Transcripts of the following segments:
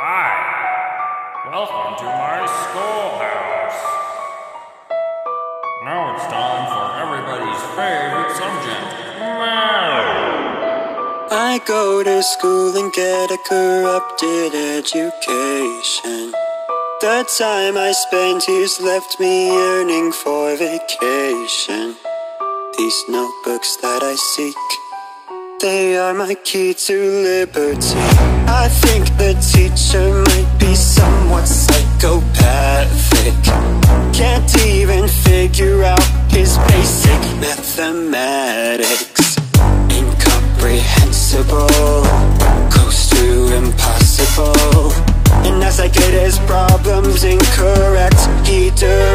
Hi. Welcome to my schoolhouse. Now it's time for everybody's favorite subject. I go to school and get a corrupted education. The time I spend here's left me yearning for vacation. These notebooks that I seek, they are my key to liberty. I think the teacher might be somewhat psychopathic. Can't even figure out his basic mathematics. Incomprehensible, close to impossible. And as I get his problems incorrect, he directs.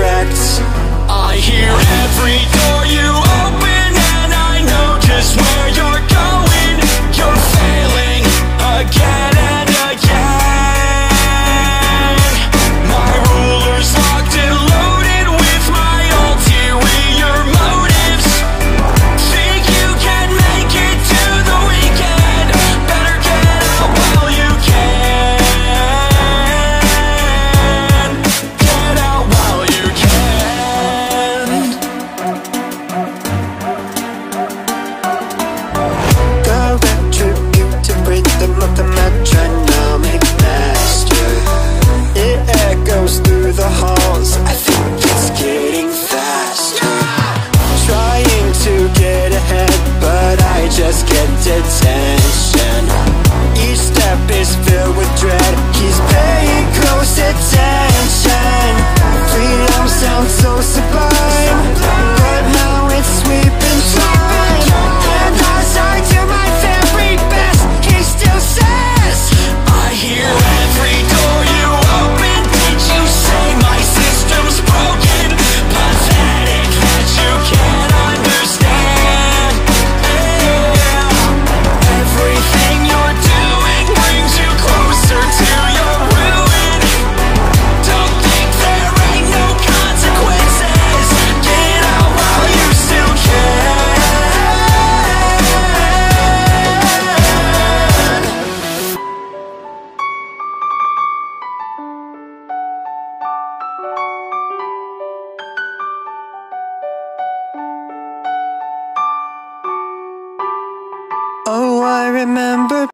I remember